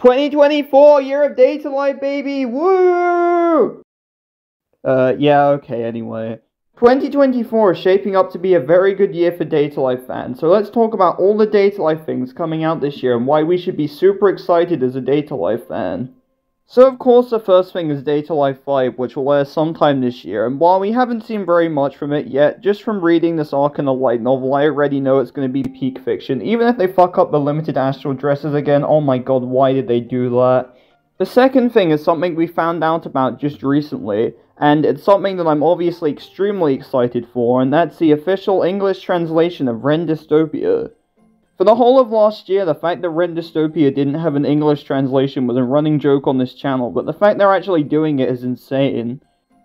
2024, year of Date A Live, baby! Woo! Uh, yeah, okay, anyway. 2024 is shaping up to be a very good year for Date A Live fans, so let's talk about all the Date A Live things coming out this year and why we should be super excited as a Date A Live fan. So of course the first thing is Date A Live 5, which will air sometime this year, and while we haven't seen very much from it yet, just from reading this Arcana light novel, I already know it's going to be peak fiction. Even if they fuck up the limited astral dresses again, oh my god, why did they do that? The second thing is something we found out about just recently, and it's something that I'm obviously extremely excited for, and that's the official English translation of Ren Dystopia. For the whole of last year, the fact that Ren Dystopia didn't have an English translation was a running joke on this channel, but the fact they're actually doing it is insane.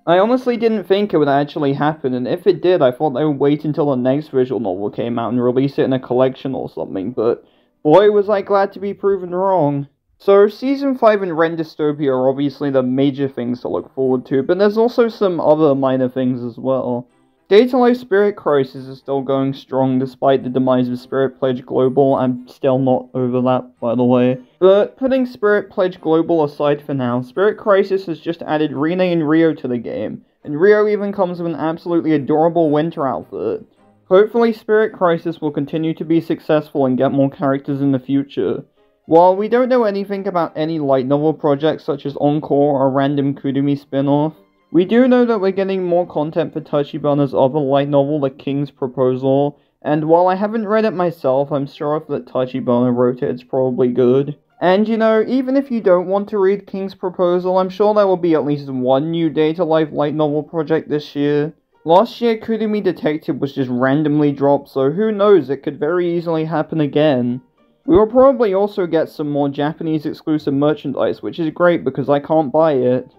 I honestly didn't think it would actually happen, and if it did, I thought they would wait until the next visual novel came out and release it in a collection or something, but boy was I glad to be proven wrong. So, Season 5 and Ren Dystopia are obviously the major things to look forward to, but there's also some other minor things as well. Date A Live Spirit Crisis is still going strong despite the demise of Spirit Pledge Global. I'm still not over that, by the way. But putting Spirit Pledge Global aside for now, Spirit Crisis has just added Rinne and Rio to the game, and Rio even comes with an absolutely adorable winter outfit. Hopefully Spirit Crisis will continue to be successful and get more characters in the future. While we don't know anything about any light novel projects such as Encore or random Kurumi spin-off, we do know that we're getting more content for Tachibana's other light novel, The King's Proposal, and while I haven't read it myself, I'm sure if that Tachibana wrote it, it's probably good. And you know, even if you don't want to read King's Proposal, I'm sure there will be at least one new Date A Live light novel project this year. Last year, Kurumi Detective was just randomly dropped, so who knows, it could very easily happen again. We will probably also get some more Japanese exclusive merchandise, which is great because I can't buy it.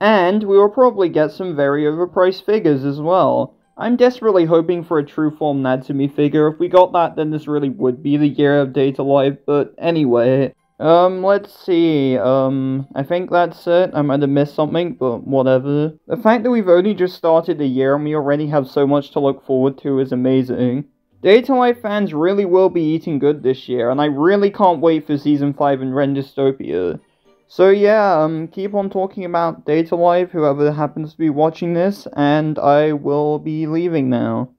And we will probably get some very overpriced figures as well. I'm desperately hoping for a true form Natsumi figure. If we got that, then this really would be the year of Date A Live. But anyway, um, let's see. Um, I think that's it. I might have missed something, but whatever. The fact that we've only just started the year and we already have so much to look forward to is amazing. Date A Live fans really will be eating good this year, and I really can't wait for Season 5 in Ren Dystopia. So yeah, um, keep on talking about Date A Live, whoever happens to be watching this, and I will be leaving now.